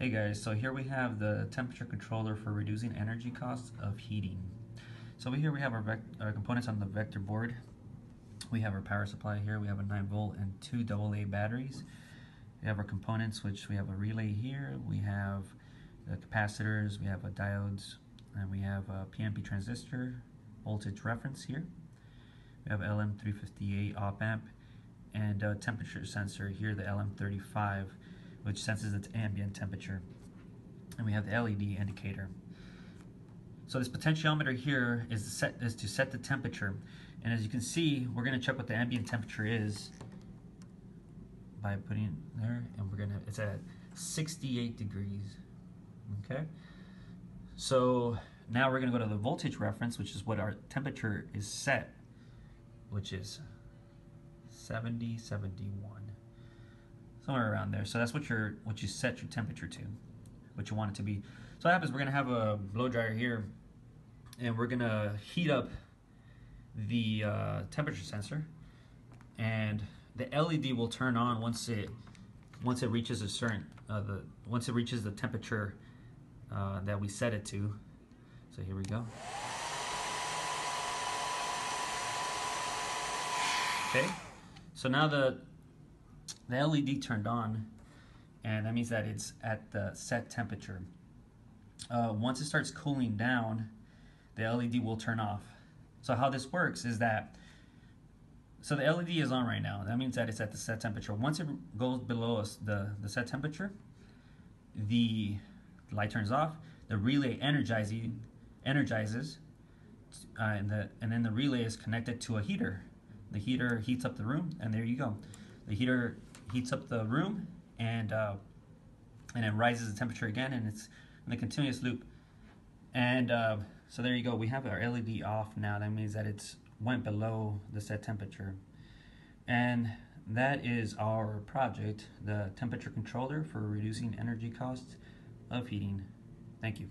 Hey guys, so here we have the temperature controller for reducing energy costs of heating. So here we have our, our, components on the vector board. We have our power supply here, we have a 9 volt and two AA batteries. We have our components which we have a relay here, we have the capacitors, we have a diodes, and we have a PNP transistor, voltage reference here. We have LM358 op amp and a temperature sensor here, the LM35 which senses its ambient temperature. And we have the LED indicator. So this potentiometer here is, set, is to set the temperature. And as you can see, we're going to check what the ambient temperature is by putting it there. And we're to, it's at 68 degrees. Okay. So now we're going to go to the voltage reference, which is what our temperature is set, which is 70, 71 somewhere around there. So that's what your what you set your temperature to, what you want it to be. So what happens, we're gonna have a blow dryer here, and we're gonna heat up the uh, temperature sensor, and the LED will turn on once it once it reaches a certain uh, the once it reaches the temperature uh, that we set it to. So here we go. Okay, so now the the LED turned on and that means that it's at the set temperature. Uh, once it starts cooling down, the LED will turn off. So how this works is that, so the LED is on right now. That means that it's at the set temperature. Once it goes below the, the set temperature, the light turns off, the relay energizing, energizes, uh, and, the, and then the relay is connected to a heater. The heater heats up the room, and there you go. The heater heats up the room and uh, and it rises the temperature again and it's in a continuous loop. And uh, so there you go. We have our LED off now. That means that it's went below the set temperature. And that is our project the temperature controller for reducing energy costs of heating. Thank you